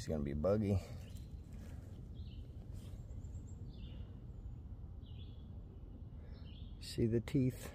He's gonna be buggy. See the teeth?